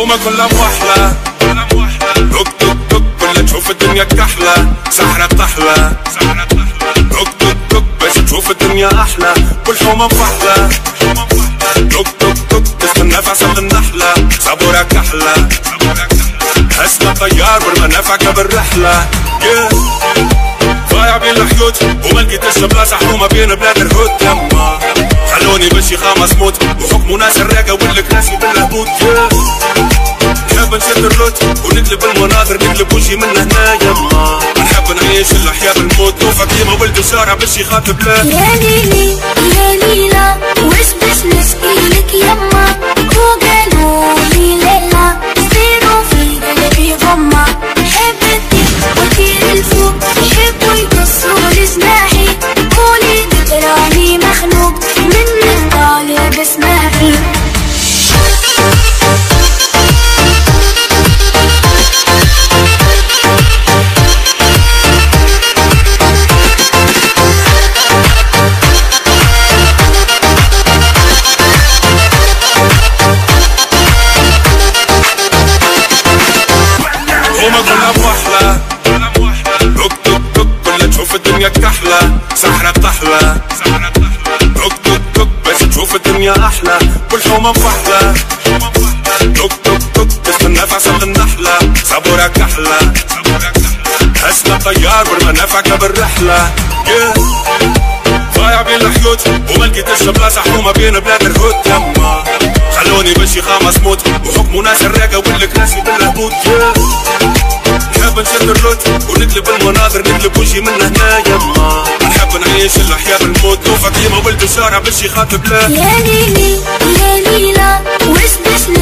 هما كلها موحلة توك توك توك كلها تشوف الدنيا كحلة سحرة طحلة. توك توك توك باش تشوف الدنيا أحلى. كل حومة مفحلة. توك توك توك تستنى في عسل النحلة. صبورة كحلة. اسمع طيار والمنافعك بالرحلة yeah. ضايع بين الحيوت وما لقيتش بلاصة حومة بين بلاد الهود يما. خلوني بشي خامس موت وحكموا ناس الراقة والكراسي بالهبوط yeah. نشد الروت ونقلب المناظر نقلب وجهي من هنا يما نحب نعيش الحياة بالموت. نوفى كيما ولد الشارع باش يخاطب لا يا ليلي يا ليلى وش باش نشكيلك يما؟ وقالوا لي ليلى في قلبي الفوق يحبوا يكسروا قولي تراني اسمعي حومة مفحلة توك توك توك تستنى في عسل النحلة. صبورة كحلة. اسمع طيار والمنافعك بالرحلة. Yeah. ضايع بين الحيوت وما لقيتش بلاصة حومة بين بلاد الهود يما. خلوني بشي خامس موت وحكموا ناس الراقة والكراسي بالهبوط yeah. نحب نشد الروت ونقلب المناظر نقلب وجهي من هنا. يما. الشارع باش يخاطب لا يا ليلي يا ليلى وش بشنا